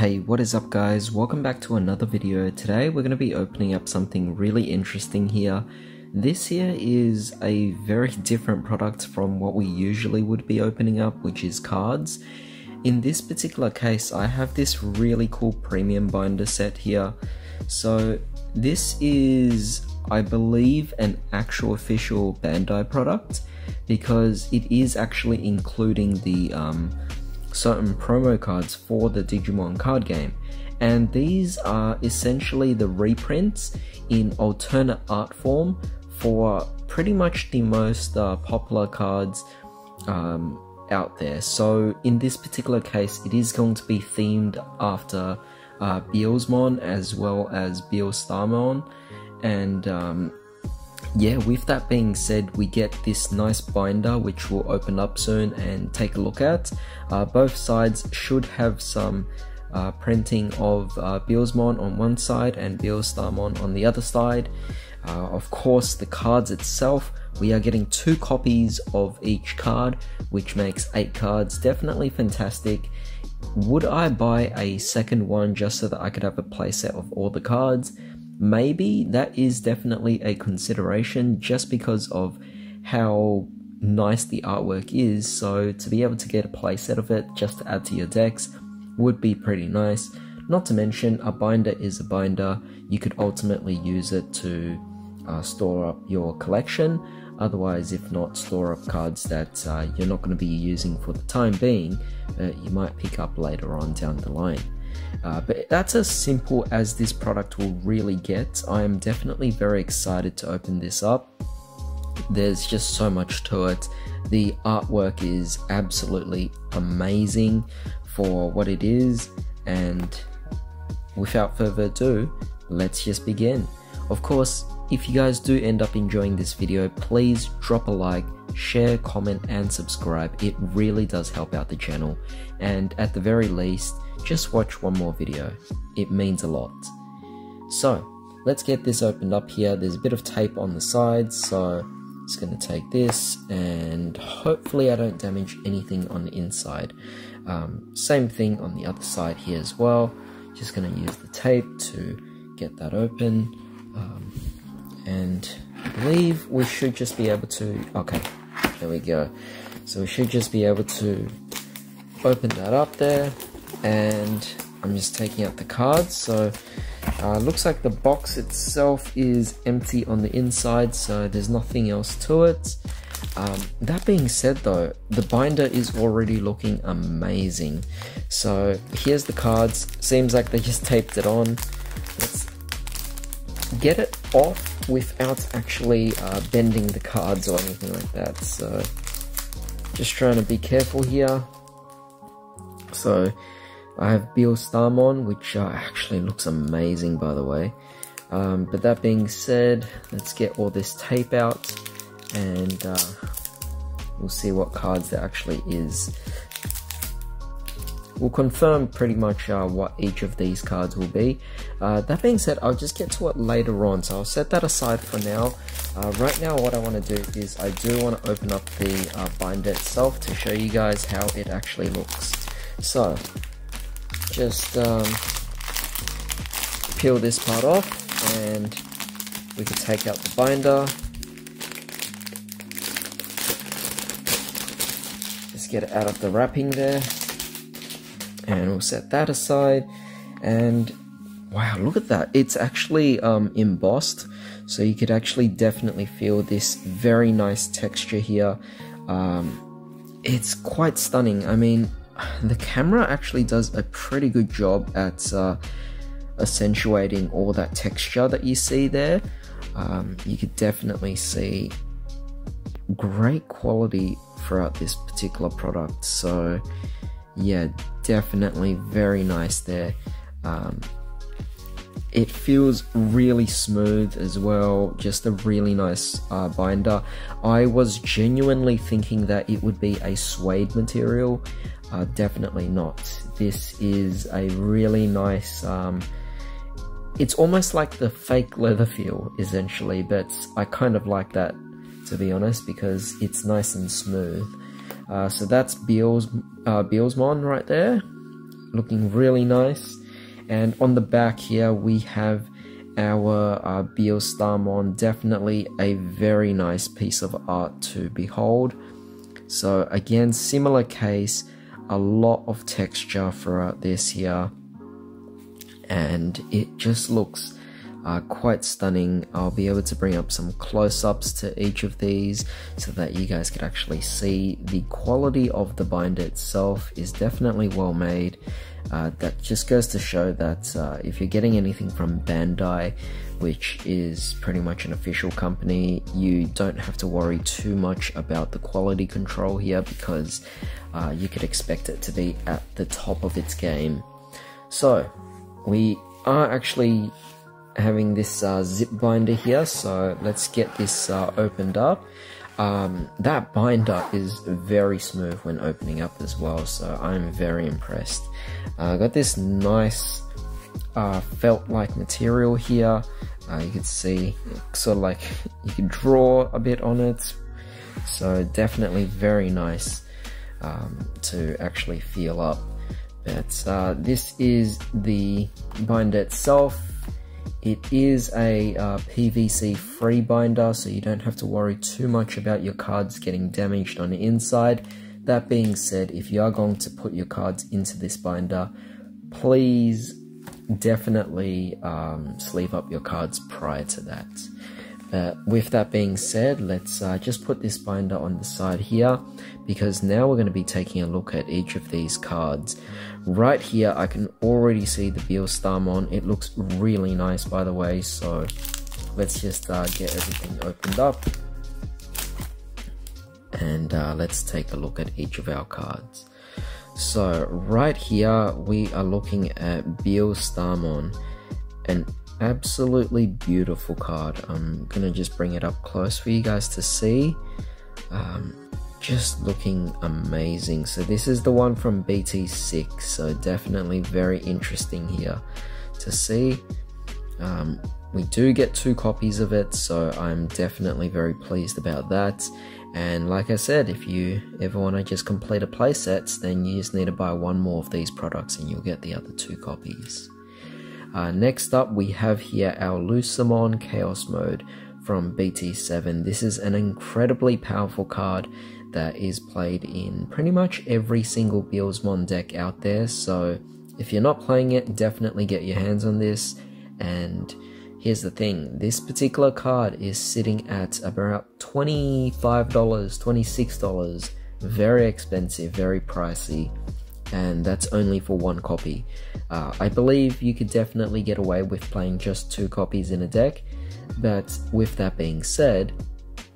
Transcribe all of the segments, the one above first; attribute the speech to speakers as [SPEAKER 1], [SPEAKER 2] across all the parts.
[SPEAKER 1] Hey, what is up guys? Welcome back to another video. Today we're going to be opening up something really interesting here. This here is a very different product from what we usually would be opening up, which is cards. In this particular case, I have this really cool premium binder set here. So this is, I believe, an actual official Bandai product because it is actually including the um, certain promo cards for the Digimon card game. And these are essentially the reprints in alternate art form for pretty much the most uh, popular cards um, out there. So in this particular case, it is going to be themed after uh, as well as Beelstarmon. And um, yeah, with that being said, we get this nice binder which we'll open up soon and take a look at. Uh, both sides should have some uh, printing of uh, on one side and Beelstarmon on the other side. Uh, of course, the cards itself, we are getting two copies of each card, which makes eight cards. Definitely fantastic. Would I buy a second one just so that I could have a playset of all the cards? Maybe that is definitely a consideration just because of how nice the artwork is. So to be able to get a playset of it just to add to your decks would be pretty nice. Not to mention, a binder is a binder. You could ultimately use it to uh, store up your collection. Otherwise, if not, store up cards that uh, you're not going to be using for the time being, uh, you might pick up later on down the line. Uh, but that's as simple as this product will really get. I am definitely very excited to open this up. There's just so much to it. The artwork is absolutely amazing for what it is, and without further ado, let's just begin. Of course, if you guys do end up enjoying this video, please drop a like, share, comment, and subscribe. It really does help out the channel. And at the very least, just watch one more video. It means a lot. So, let's get this opened up here. There's a bit of tape on the sides, so just going to take this and hopefully I don't damage anything on the inside. Um, same thing on the other side here as well. Just going to use the tape to get that open. Um, and I believe we should just be able to, okay, there we go. So we should just be able to open that up there. And I'm just taking out the cards. So uh, looks like the box itself is empty on the inside so there's nothing else to it. Um, that being said though the binder is already looking amazing. So here's the cards. Seems like they just taped it on. Let's get it off without actually uh, bending the cards or anything like that so just trying to be careful here so I have Beelstarmon, which uh, actually looks amazing by the way. Um, but that being said, let's get all this tape out and uh, we'll see what cards there actually is. We'll confirm pretty much uh, what each of these cards will be. Uh, that being said, I'll just get to it later on, so I'll set that aside for now. Uh, right now, what I want to do is I do want to open up the uh, binder itself to show you guys how it actually looks. So, just um, peel this part off and we can take out the binder just get it out of the wrapping there and we'll set that aside. And wow look at that. It's actually um, embossed. So you could actually definitely feel this very nice texture here. Um, it's quite stunning. I mean the camera actually does a pretty good job at uh, accentuating all that texture that you see there. Um, you could definitely see great quality throughout this particular product. So, yeah, definitely very nice there. Um, it feels really smooth as well, just a really nice uh, binder. I was genuinely thinking that it would be a suede material, uh, definitely not. This is a really nice, um, it's almost like the fake leather feel, essentially, but I kind of like that, to be honest, because it's nice and smooth. Uh, so that's Beals, uh, Beelzemon right there. looking really nice. And on the back here, we have our uh, Beelstarmon, definitely a very nice piece of art to behold. So again, similar case, a lot of texture throughout this here, and it just looks uh, quite stunning. I'll be able to bring up some close-ups to each of these so that you guys could actually see the quality of the binder itself is definitely well made. Uh, that just goes to show that uh, if you're getting anything from Bandai, which is pretty much an official company, you don't have to worry too much about the quality control here because uh, you could expect it to be at the top of its game. So, we are actually having this uh, zip binder here. So let's get this uh, opened up. Um, that binder is very smooth when opening up as well so I'm very impressed. I uh, got this nice uh, felt like material here. Uh, you can see sort of like you can draw a bit on it. So definitely very nice um, to actually feel up. But uh, this is the binder itself it is a uh, PVC free binder, so you don't have to worry too much about your cards getting damaged on the inside. That being said, if you are going to put your cards into this binder, please definitely um, sleeve up your cards prior to that. Uh, with that being said, let's uh, just put this binder on the side here because now we're going to be taking a look at each of these cards. Right here, I can already see the Beelstarmon. It looks really nice, by the way, so let's just uh, get everything opened up. And uh, let's take a look at each of our cards. So right here, we are looking at Beelstarmon, an absolutely beautiful card. I'm gonna just bring it up close for you guys to see. Um, just looking amazing. So this is the one from BT6, so definitely very interesting here to see. Um, we do get two copies of it, so I'm definitely very pleased about that. And like I said, if you ever want to just complete a playset, then you just need to buy one more of these products and you'll get the other two copies. Uh, next up, we have here our Lucemon Chaos Mode from BT7. This is an incredibly powerful card that is played in pretty much every single Beelzemon deck out there. So if you're not playing it, definitely get your hands on this. And here's the thing this particular card is sitting at about $25, $26. Very expensive, very pricey and that's only for one copy. Uh, I believe you could definitely get away with playing just two copies in a deck, but with that being said,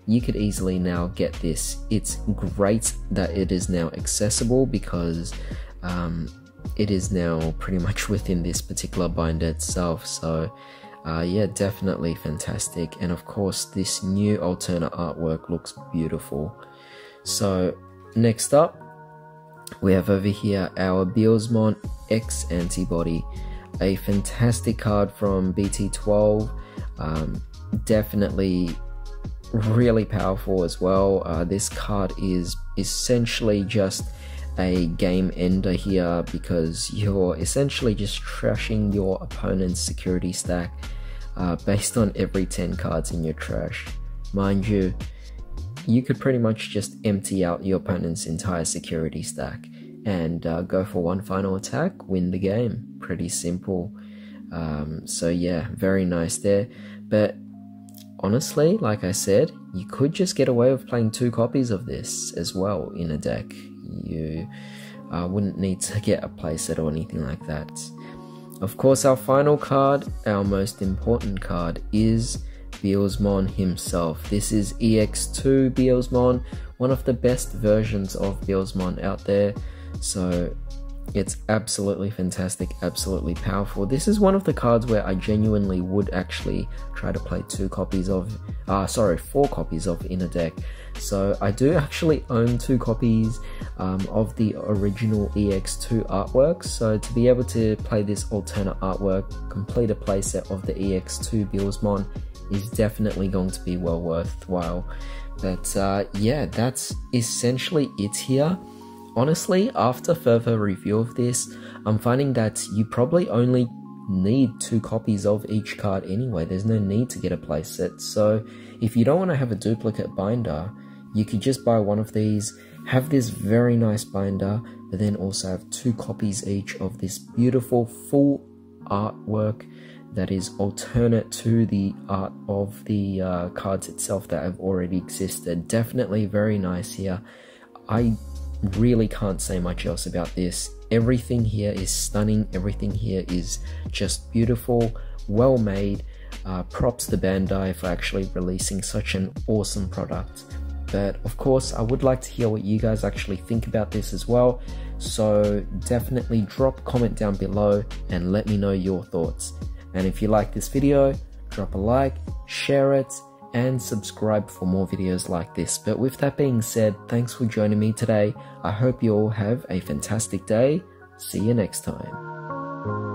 [SPEAKER 1] you could easily now get this. It's great that it is now accessible because um, it is now pretty much within this particular binder itself. So, uh, yeah, definitely fantastic. And of course, this new alternate artwork looks beautiful. So, next up, we have over here our Beelzemon X Antibody, a fantastic card from BT12. Um, definitely really powerful as well. Uh, this card is essentially just a game ender here because you're essentially just trashing your opponent's security stack uh, based on every 10 cards in your trash. Mind you, you could pretty much just empty out your opponent's entire security stack and uh, go for one final attack, win the game. Pretty simple. Um, so, yeah, very nice there. But honestly, like I said, you could just get away with playing two copies of this as well in a deck. You uh, wouldn't need to get a playset or anything like that. Of course, our final card, our most important card, is Beelzemon himself. This is EX2 Beelzemon, one of the best versions of Beelzemon out there. So it's absolutely fantastic, absolutely powerful. This is one of the cards where I genuinely would actually try to play two copies of, uh, sorry, four copies of in a deck. So I do actually own two copies um, of the original EX2 artwork. So to be able to play this alternate artwork, complete a playset of the EX2 Beelzemon is definitely going to be well worthwhile. But uh, yeah, that's essentially it here. Honestly, after further review of this, I'm finding that you probably only need two copies of each card anyway. There's no need to get a playset. So if you don't want to have a duplicate binder, you could just buy one of these, have this very nice binder, but then also have two copies each of this beautiful full artwork that is alternate to the art of the uh, cards itself that have already existed. Definitely very nice here. I really can't say much else about this. Everything here is stunning, everything here is just beautiful, well made. Uh, props to Bandai for actually releasing such an awesome product. But of course, I would like to hear what you guys actually think about this as well. So definitely drop a comment down below and let me know your thoughts. And if you like this video, drop a like, share it, and subscribe for more videos like this. But with that being said, thanks for joining me today. I hope you all have a fantastic day. See you next time.